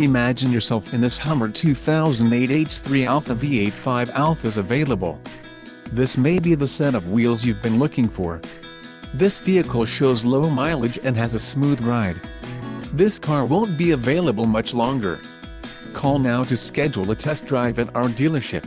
Imagine yourself in this Hummer 2008 H3 Alpha V8 5 Alpha is available. This may be the set of wheels you've been looking for. This vehicle shows low mileage and has a smooth ride. This car won't be available much longer. Call now to schedule a test drive at our dealership.